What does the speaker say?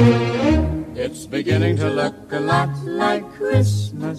It's beginning to look a lot like Christmas.